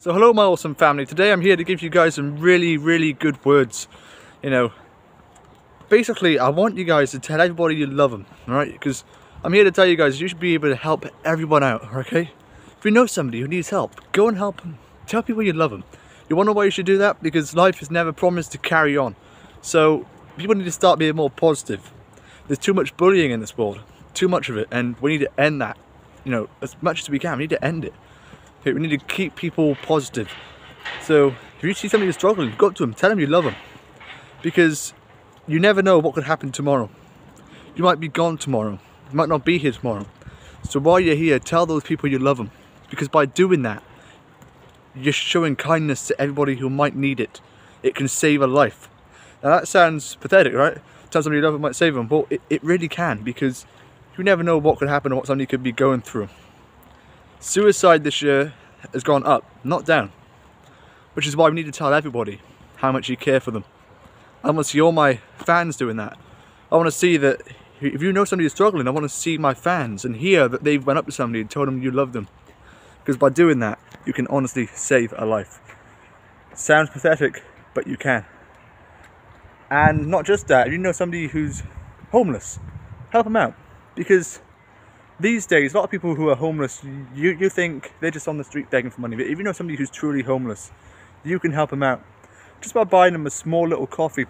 So hello my awesome family, today I'm here to give you guys some really really good words, you know, basically I want you guys to tell everybody you love them, alright, because I'm here to tell you guys you should be able to help everyone out, okay, if you know somebody who needs help, go and help them, tell people you love them, you wonder why you should do that? Because life is never promised to carry on, so people need to start being more positive, there's too much bullying in this world, too much of it, and we need to end that, you know, as much as we can, we need to end it. We need to keep people positive. So if you see somebody struggling, go up to them, tell them you love them. Because you never know what could happen tomorrow. You might be gone tomorrow. You might not be here tomorrow. So while you're here, tell those people you love them. Because by doing that, you're showing kindness to everybody who might need it. It can save a life. Now that sounds pathetic, right? Tell somebody you love them might save them, but it, it really can because you never know what could happen or what somebody could be going through. Suicide this year has gone up, not down. Which is why we need to tell everybody how much you care for them. I want to see all my fans doing that. I want to see that if you know somebody is struggling, I want to see my fans and hear that they've went up to somebody and told them you love them. Because by doing that, you can honestly save a life. Sounds pathetic, but you can. And not just that, if you know somebody who's homeless, help them out. Because these days, a lot of people who are homeless, you, you think they're just on the street begging for money. But if you know somebody who's truly homeless, you can help them out. Just by buying them a small little coffee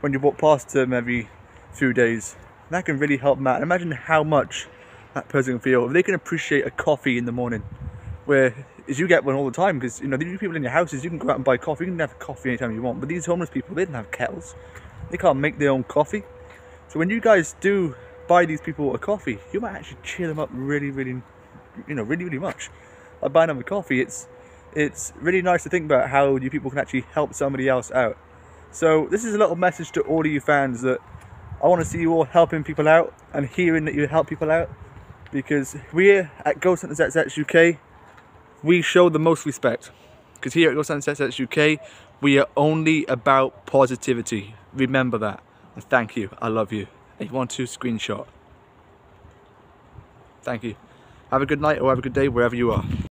when you walk past them every few days. That can really help them out. Imagine how much that person can feel if they can appreciate a coffee in the morning. where as you get one all the time because you know these people in your houses you can go out and buy coffee you can have coffee anytime you want but these homeless people they don't have kettles they can't make their own coffee so when you guys do buy these people a coffee, you might actually cheer them up really, really, you know, really, really much. By buying them a coffee, it's it's really nice to think about how you people can actually help somebody else out. So this is a little message to all of you fans that I want to see you all helping people out and hearing that you help people out because we at Ghost Hunters XX UK, we show the most respect. Because here at Ghost Hunters XX UK, we are only about positivity. Remember that. And thank you. I love you if you want to screenshot. Thank you. Have a good night or have a good day wherever you are.